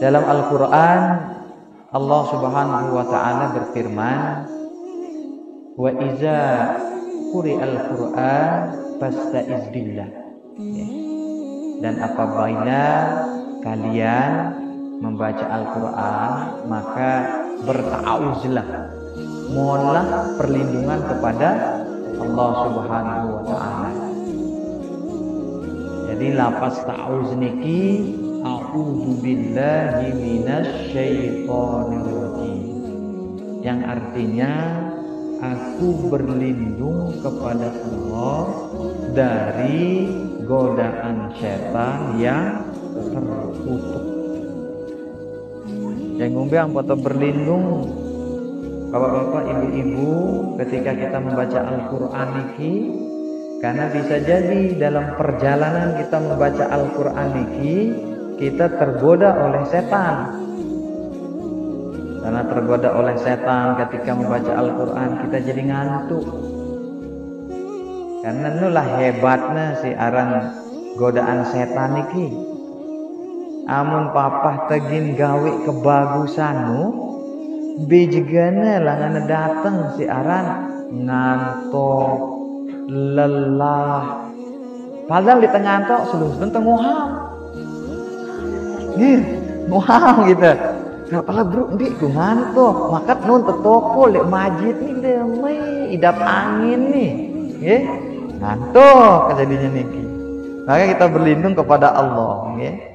Dalam Al-Qur'an Allah Subhanahu wa taala berfirman, "Wa iza quri'al Qur'an fasta'iz billah." Ya. Dan apabila kalian membaca Al-Qur'an, maka berta'awuzlah. Mohonlah perlindungan kepada Allah Subhanahu wa taala. Jadi lapas ta'awuz niki A'udzu billahi minasyaitonir rajim. Yang artinya aku berlindung kepada Allah dari godaan setan yang terkutuk. Yang ngombe foto berlindung Bapak-bapak, ibu-ibu ketika kita membaca Al-Qur'an ini karena bisa jadi dalam perjalanan kita membaca Al-Qur'an ini kita tergoda oleh setan. Karena tergoda oleh setan ketika membaca Al-Quran kita jadi ngantuk. Karena itulah hebatnya si aran godaan setan iki. Amun papah tegin gawe kebagusanmu, bejegana langana dateng si aran ngantuk, lelah. Padahal di tengah ngantuk seluruh tengah Nih, wow gitu. Kepala bro, di ku ngantuk. Makat nun toko lek majid nih demai idap angin nih. Ya, ngantuk kejadiannya niki. Maka kita berlindung kepada Allah, ya.